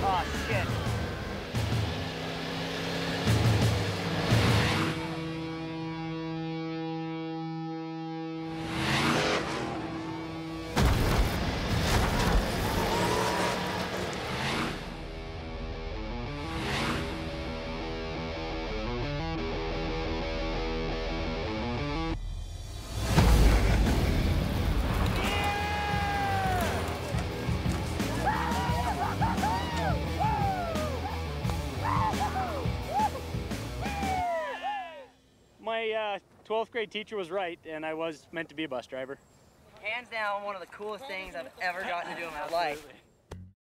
God. Oh, My uh, 12th grade teacher was right, and I was meant to be a bus driver. Hands down, one of the coolest things I've ever gotten to do in my life.